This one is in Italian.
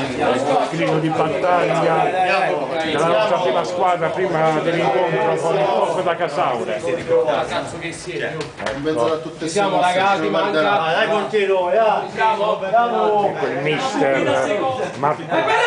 il grido di battaglia della nostra prima squadra prima dell'incontro con il Corpo da Casaure. In mezzo a tutte Siamo ragazzi, oh, eh, ah, ci manca. Dai con te noi. Bravo, bravo. Il mister Martino